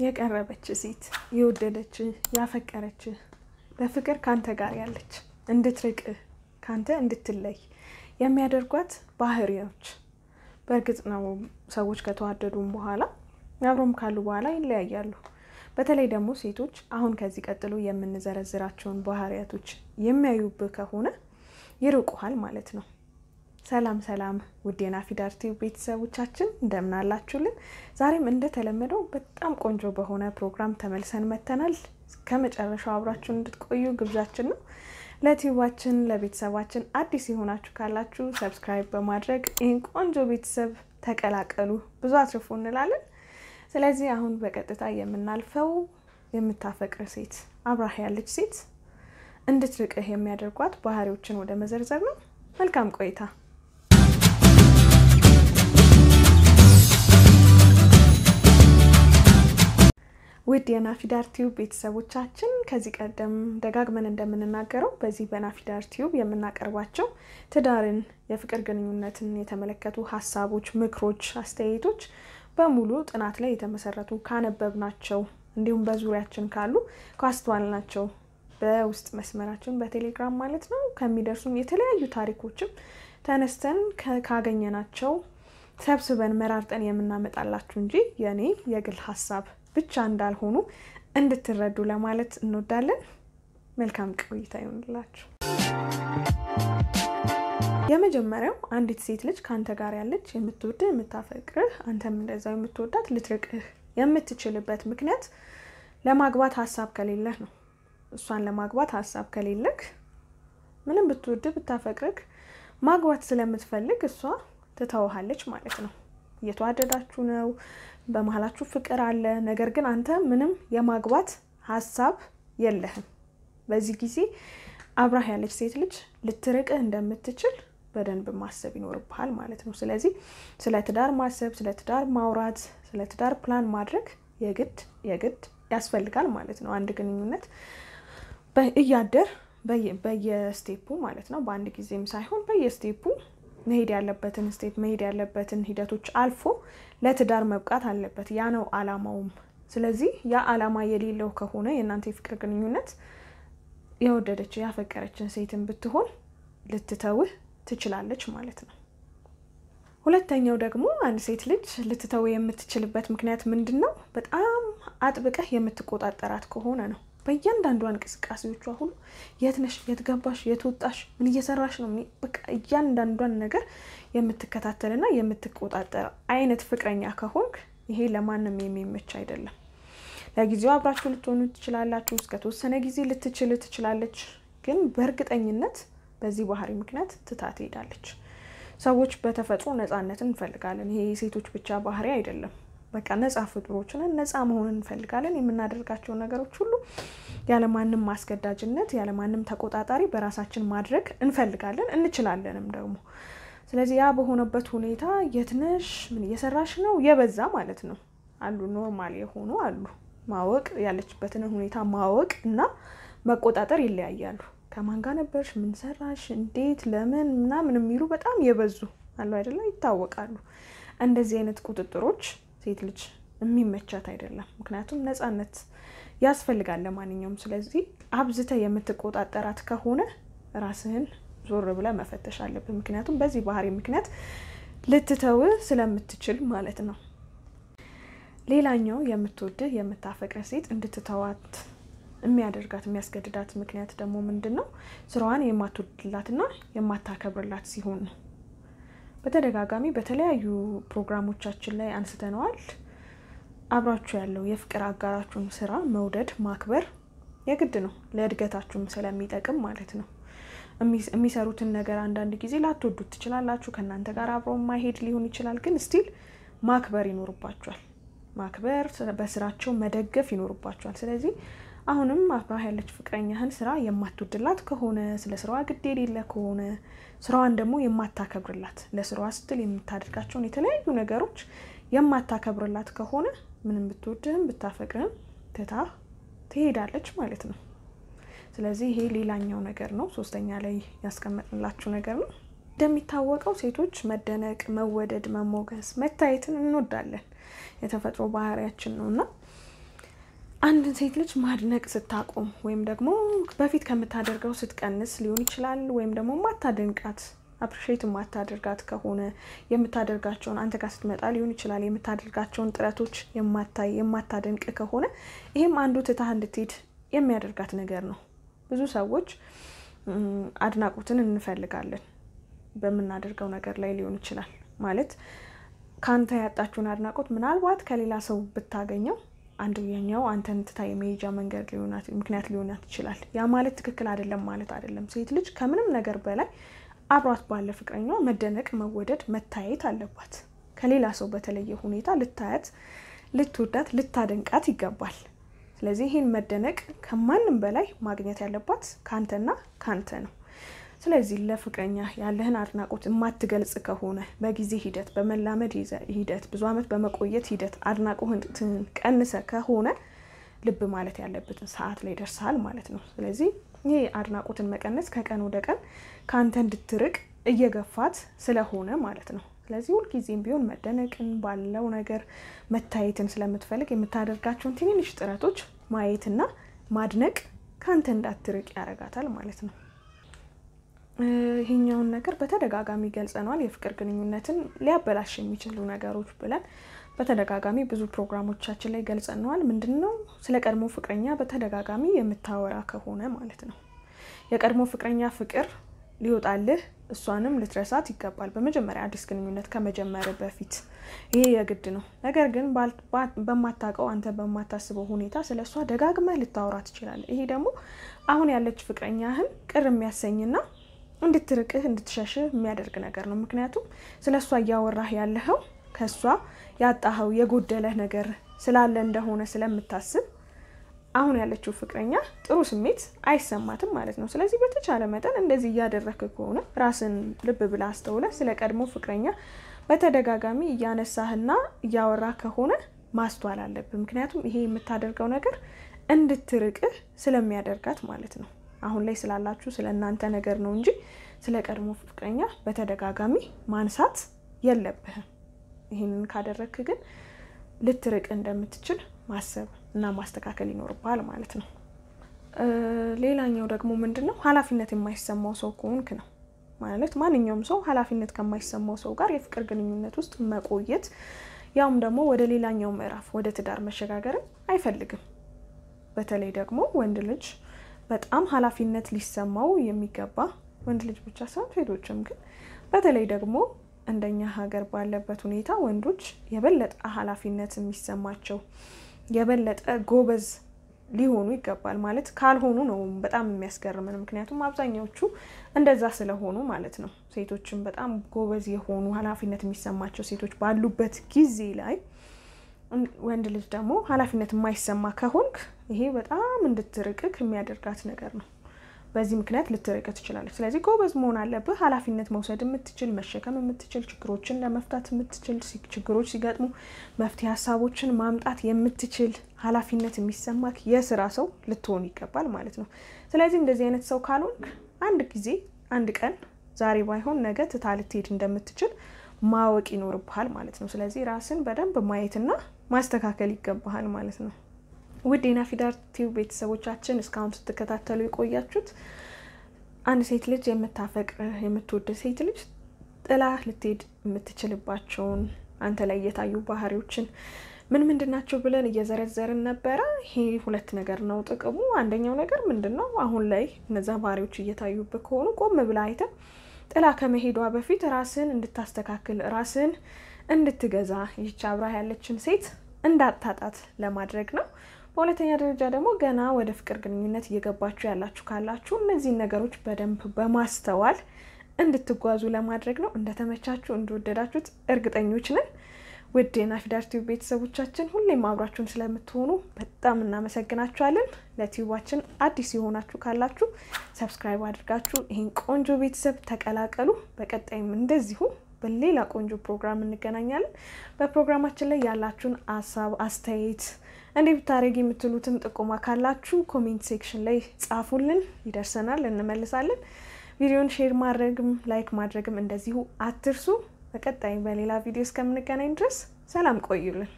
የቀረበች ሴት የወደደች ያፈቀረች በፍቅር ካንተ ጋር ያለች እንድትርቅህ ካንተ እንድትለይ የሚያደርጓት ባህሪዎች። በእርግጥ ነው ሰዎች ከተዋደዱም በኋላ አብሮም ካሉ በኋላ ይለያያሉ። በተለይ ደግሞ ሴቶች አሁን ከዚህ ቀጥሎ የምንዘረዝራቸውን ባህሪያቶች የሚያዩብህ ከሆነ ይርቁሃል ማለት ነው። ሰላም ሰላም፣ ውድ የናፊዳር ቲዩብ ቤተሰቦቻችን እንደምን አላችሁልን? ዛሬም እንደተለመደው በጣም ቆንጆ በሆነ ፕሮግራም ተመልሰን መጥተናል። ከመጨረሻው አብራችሁን እንድትቆዩ ግብዣችን ነው። ለቲዩባችን ለቤተሰባችን አዲስ የሆናችሁ ካላችሁ subscribe በማድረግ ይህን ቆንጆ ቤተሰብ ተቀላቀሉ፣ ብዙ አትርፉ እንላለን። ስለዚህ አሁን በቀጥታ የምናልፈው የምታፈቅር ሴት አብራህ ያለች ሴት እንድትርቅህ የሚያደርጓት ባህሪዎችን ወደ መዘርዘር ነው። መልካም ቆይታ። ውድ የናፊዳር ቲዩብ ቤተሰቦቻችን ከዚህ ቀደም ደጋግመን እንደምንናገረው በዚህ በናፊዳር ቲዩብ የምናቀርባቸው ትዳርን፣ የፍቅር ግንኙነትን የተመለከቱ ሀሳቦች፣ ምክሮች፣ አስተያየቶች በሙሉ ጥናት ላይ የተመሰረቱ ካነበብናቸው እንዲሁም በዙሪያችን ካሉ ካስተዋልናቸው በውስጥ መስመራችን በቴሌግራም ማለት ነው ከሚደርሱን የተለያዩ ታሪኮችም ተነስተን ካገኘናቸው ሰብስበን መራርጠን የምናመጣላችሁ እንጂ የእኔ የግል ሀሳብ ብቻ እንዳልሆኑ እንድትረዱ ለማለት እንወዳለን። መልካም ቆይታ ይሆንላችሁ። የመጀመሪያው አንዲት ሴት ልጅ ከአንተ ጋር ያለች የምትወድህ የምታፈቅርህ፣ አንተም እንደዛው የምትወዳት ልትርቅህ የምትችልበት ምክንያት ለማግባት ሀሳብ ከሌለህ ነው። እሷን ለማግባት ሀሳብ ከሌለህ ምንም ብትወድህ ብታፈቅርህ ማግባት ስለምትፈልግ እሷ ትተውሃለች ማለት ነው። እየተዋደዳችሁ ነው፣ በመሀላችሁ ፍቅር አለ። ነገር ግን አንተ ምንም የማግባት ሀሳብ የለህም። በዚህ ጊዜ አብራህ ያለች ሴት ልጅ ልትርቅህ እንደምትችል በደንብ ማሰብ ይኖርብሃል ማለት ነው። ስለዚህ ስለ ትዳር ማሰብ፣ ስለ ትዳር ማውራት፣ ስለ ትዳር ፕላን ማድረግ የግድ የግድ ያስፈልጋል ማለት ነው። አንድ ግንኙነት እያደር በየ step ኡ ማለት ነው፣ በአንድ ጊዜም ሳይሆን በየ step ኡ መሄድ ያለበትን step መሄድ ያለበትን ሂደቶች አልፎ ለትዳር መብቃት አለበት። ያ ነው አላማውም። ስለዚህ ያ አላማ የሌለው ከሆነ የእናንተ የፍቅር ግንኙነት የወደደች ያፈቀረችን ሴትን ብትሆን ልትተውህ ትችላለች ማለት ነው። ሁለተኛው ደግሞ አንድ ሴት ልጅ ልትተው የምትችልበት ምክንያት ምንድን ነው? በጣም አጥብቀህ የምትቆጣጠራት ከሆነ ነው። በእያንዳንዷ እንቅስቃሴዎቿ ሁሉ የት ነሽ፣ የት ገባሽ፣ የት ወጣሽ፣ ምን እየሰራሽ ነው፣ በቃ እያንዳንዷን ነገር የምትከታተልና የምትቆጣጠር አይነት ፍቅረኛ ከሆንክ ይሄ ለማንም የሚመች አይደለም። ለጊዜው አብራችሁ ልትሆኑ ትችላላችሁ። እስከ ተወሰነ ጊዜ ልትችል ትችላለች። ግን በእርግጠኝነት በዚህ ባህሪ ምክንያት ትታ ትሄዳለች። ሰዎች በተፈጥሮ ነፃነትን እንፈልጋለን። ይሄ የሴቶች ብቻ ባህሪ አይደለም። በቃ ነፃ ፍጡሮች ነን ነፃ መሆን እንፈልጋለን። የምናደርጋቸው ነገሮች ሁሉ ያለማንም ማስገዳጅነት ያለማንም ተቆጣጣሪ በራሳችን ማድረግ እንፈልጋለን እንችላለንም ደግሞ። ስለዚህ ያ በሆነበት ሁኔታ የትነሽ ምን እየሰራሽ ነው የበዛ ማለት ነው አሉ normal የሆኑ አሉ። ማወቅ ያለችበትን ሁኔታ ማወቅ እና መቆጣጠር ይለያያሉ። ከማን ጋር ነበርሽ፣ ምን ሰራሽ፣ እንዴት፣ ለምን ምናምን የሚሉ በጣም የበዙ አሉ አይደለ? ይታወቃሉ። እንደዚህ አይነት ቁጥጥሮች ሴት ልጅ የሚመቻት አይደለም። ምክንያቱም ነፃነት ያስፈልጋል ለማንኛውም። ስለዚህ አብዝተ የምትቆጣጠራት ከሆነ ራስህን ዞር ብለህ መፈተሽ አለብህ። ምክንያቱም በዚህ ባህሪ ምክንያት ልትተውህ ስለምትችል ማለት ነው። ሌላኛው የምትወድህ የምታፈቅረ ሴት እንድትተዋት የሚያደርጋት የሚያስገድዳት ምክንያት ደግሞ ምንድን ነው? ስራዋን የማትወድላትና የማታከብርላት ሲሆን ነው። በተደጋጋሚ በተለያዩ ፕሮግራሞቻችን ላይ አንስተነዋል። አብራችሁ ያለው የፍቅር አጋራችሁን ስራ መውደድ ማክበር የግድ ነው፣ ለእድገታችሁም ስለሚጠቅም ማለት ነው። የሚሰሩትን ነገር አንዳንድ ጊዜ ላትወዱት ትችላላችሁ። ከእናንተ ጋር አብሮ ማይሄድ ሊሆን ይችላል። ግን still ማክበር ይኖርባችኋል። ማክበር፣ በስራቸው መደገፍ ይኖርባችኋል። ስለዚህ አሁንም አብራህ ያለች ፍቅረኛህን ስራ የማትወድላት ከሆነ ስለ ስራዋ ግድ የሌለ ከሆነ ስራዋን ደግሞ የማታከብርላት ለስራዋ ስትል የምታደርጋቸውን የተለያዩ ነገሮች የማታከብርላት ከሆነ ምንም ብትወድህም ብታፈቅርህም ትታ ትሄዳለች ማለት ነው። ስለዚህ ይሄ ሌላኛው ነገር ነው። ሶስተኛ ላይ ያስቀመጥንላችሁ ነገር ነው። እንደሚታወቀው ሴቶች መደነቅ፣ መወደድ፣ መሞገስ፣ መታየትን እንወዳለን። የተፈጥሮ ባህሪያችን ነው እና አንድን ሴት ልጅ ማድነቅ ስታቆም ወይም ደግሞ በፊት ከምታደርገው ስትቀንስ ሊሆን ይችላል። ወይም ደግሞ ማታደንቃት appreciate የማታደርጋት ከሆነ የምታደርጋቸውን አንተ ጋር ስትመጣ ሊሆን ይችላል የምታደርጋቸውን ጥረቶች የማታይ የማታደንቅ ከሆነ ይህም አንዱ ትታህ እንድትሄድ የሚያደርጋት ነገር ነው። ብዙ ሰዎች አድናቆትን እንፈልጋለን በምናደርገው ነገር ላይ ሊሆን ይችላል። ማለት ከአንተ ያጣችውን አድናቆት ምናልባት ከሌላ ሰው ብታገኘው አንደኛው አንተን ትታ የመሄጃ መንገድ ምክንያት ሊሆናት ይችላል። ያ ማለት ትክክል አይደለም ማለት አይደለም። ሴት ልጅ ከምንም ነገር በላይ አብሯት ባለ ፍቅረኛዋ መደነቅ፣ መወደድ፣ መታየት አለባት። ከሌላ ሰው በተለየ ሁኔታ ልታያት፣ ልትወዳት፣ ልታደንቃት ይገባል። ስለዚህ ይህን መደነቅ ከማንም በላይ ማግኘት ያለባት ከአንተና ከአንተ ነው። ስለዚህ ለፍቅረኛ ያለህን አድናቆት የማትገልጽ ከሆነ በጊዜ ሂደት በመላመድ ሂደት ብዙ ዓመት በመቆየት ሂደት አድናቆትን ቀንሰ ከሆነ ልብ ማለት ያለበትን ሰዓት ላይ ደርሰሃል ማለት ነው። ስለዚህ ይህ አድናቆትን መቀነስ ከቀን ወደ ቀን ከአንተ እንድትርቅ እየገፋት ስለሆነ ማለት ነው። ስለዚህ ሁልጊዜም ቢሆን መደነቅን ባለው ነገር መታየትን ስለምትፈልግ የምታደርጋቸውን ትንንሽ ጥረቶች ማየትና ማድነቅ ከአንተ እንዳትርቅ ያደርጋታል ማለት ነው። ይሄኛውን ነገር በተደጋጋሚ ገልጸነዋል። የፍቅር ግንኙነትን ሊያበላሽ የሚችሉ ነገሮች ብለን በተደጋጋሚ ብዙ ፕሮግራሞቻችን ላይ ገልጸነዋል። ምንድን ነው ስለ ቀድሞ ፍቅረኛ በተደጋጋሚ የምታወራ ከሆነ ማለት ነው የቀድሞ ፍቅረኛ ፍቅር ሊወጣልህ እሷንም ልትረሳት ይገባል። በመጀመሪያ አዲስ ግንኙነት ከመጀመር በፊት ይሄ የግድ ነው። ነገር ግን በማታውቀው አንተ በማታስበው ሁኔታ ስለ እሷ ደጋግመህ ልታወራ ትችላለህ። ይሄ ደግሞ አሁን ያለች ፍቅረኛህን ቅር የሚያሰኝና እንድትርቅህ እንድትሸሽህ የሚያደርግ ነገር ነው። ምክንያቱም ስለ እሷ እያወራህ ያለኸው ከእሷ ያጣኸው የጎደለህ ነገር ስላለ እንደሆነ ስለምታስብ አሁን ያለችው ፍቅረኛ ጥሩ ስሜት አይሰማትም ማለት ነው። ስለዚህ በተቻለ መጠን እንደዚህ እያደረግክ ከሆነ ራስን ልብ ብለህ አስተውለህ ስለ ቀድሞ ፍቅረኛ በተደጋጋሚ እያነሳህና እያወራህ ከሆነ ማስተዋል አለብህ። ምክንያቱም ይሄ የምታደርገው ነገር እንድትርቅህ ስለሚያደርጋት ማለት ነው። አሁን ላይ ስላላችሁ ስለ እናንተ ነገር ነው እንጂ ስለ ቀድሞ ፍቅረኛ በተደጋጋሚ ማንሳት የለብህም። ይህንን ካደረግክ ግን ልትርቅ እንደምትችል ማሰብ እና ማስተካከል ይኖርብሃል ማለት ነው። ሌላኛው ደግሞ ምንድን ነው ኃላፊነት የማይሰማው ሰው ከሆንክ ነው። ማለት ማንኛውም ሰው ኃላፊነት ከማይሰማው ሰው ጋር የፍቅር ግንኙነት ውስጥ መቆየት ያውም ደግሞ ወደ ሌላኛው ምዕራፍ ወደ ትዳር መሸጋገርን አይፈልግም። በተለይ ደግሞ ወንድ ልጅ በጣም ኃላፊነት ሊሰማው የሚገባ ወንድ ልጅ ብቻ ሳይሆን ሴቶችም ግን በተለይ ደግሞ እንደኛ ሀገር ባለበት ሁኔታ ወንዶች የበለጠ ኃላፊነት የሚሰማቸው የበለጠ ጎበዝ ሊሆኑ ይገባል። ማለት ካልሆኑ ነው በጣም የሚያስገርምን። ምክንያቱም አብዛኛዎቹ እንደዛ ስለሆኑ ማለት ነው። ሴቶችም በጣም ጎበዝ የሆኑ ኃላፊነት የሚሰማቸው ሴቶች ባሉበት ጊዜ ላይ ወንድ ልጅ ደግሞ ኃላፊነት የማይሰማ ከሆንክ ይሄ በጣም እንድትርቅክ የሚያደርጋት ነገር ነው። በዚህ ምክንያት ልትርቅ ትችላለች። ስለዚህ ጎበዝ መሆን አለብህ። ኃላፊነት መውሰድ የምትችል መሸከም የምትችል ችግሮችን ለመፍታት የምትችል ችግሮች ሲገጥሙ መፍትሄ ሀሳቦችን ማምጣት የምትችል ኃላፊነት የሚሰማክ የስራ ሰው ልትሆን ይገባል ማለት ነው። ስለዚህ እንደዚህ አይነት ሰው ካልሆንክ አንድ ጊዜ አንድ ቀን ዛሬ ባይሆን ነገ ትታ ልትሄድ እንደምትችል ማወቅ ይኖርብሃል ማለት ነው። ስለዚህ ራስን በደንብ ማየትና ማስተካከል ይገባሃል ማለት ነው። ውድ የናፊዳር ቲዩብ ቤተሰቦቻችን እስካሁን ስትከታተሉ የቆያችሁት አንድ ሴት ልጅ የምታፈቅር የምትወድ ሴት ልጅ ጥላ ልትሄድ የምትችልባቸውን አንተ ላይ እየታዩ ባህሪዎችን ምን ምንድን ናቸው ብለን እየዘረዘርን ነበረ። ይሄ ሁለት ነገር ነው ጥቅሙ። አንደኛው ነገር ምንድን ነው? አሁን ላይ እነዛ ባህሪዎች እየታዩብህ ከሆኑ ቆም ብለህ አይተህ ጥላ ከመሄዷ በፊት ራስን እንድታስተካክል ራስን እንድትገዛ ይህች አብራ ያለችን ሴት እንዳታጣት ለማድረግ ነው። በሁለተኛ ደረጃ ደግሞ ገና ወደ ፍቅር ግንኙነት እየገባችሁ ያላችሁ ካላችሁ እነዚህን ነገሮች በደንብ በማስተዋል እንድትጓዙ ለማድረግ ነው። እንደተመቻችሁ እንደወደዳችሁት እርግጠኞች ነን። ውድ የናፊዳር ቲዩብ ቤተሰቦቻችን ሁሌም አብራችሁን ስለምትሆኑ በጣም እናመሰግናችኋለን። ለቲዩባችን አዲስ የሆናችሁ ካላችሁ subscribe አድርጋችሁ ይህን ቆንጆ ቤተሰብ ተቀላቀሉ። በቀጣይም እንደዚሁ በሌላ ቆንጆ ፕሮግራም እንገናኛለን። በፕሮግራማችን ላይ ያላችሁን ሀሳብ አስተያየት እንዲህ ብታደርግ የምትሉትም ጥቆማ ካላችሁ comment section ላይ ጻፉልን፣ ይደርሰናል፣ እንመልሳለን። ቪዲዮን share ማድረግም like ማድረግም እንደዚሁ አትርሱ። በቀጣይ በሌላ ቪዲዮ እስከምንገናኝ ድረስ ሰላም ቆዩልን።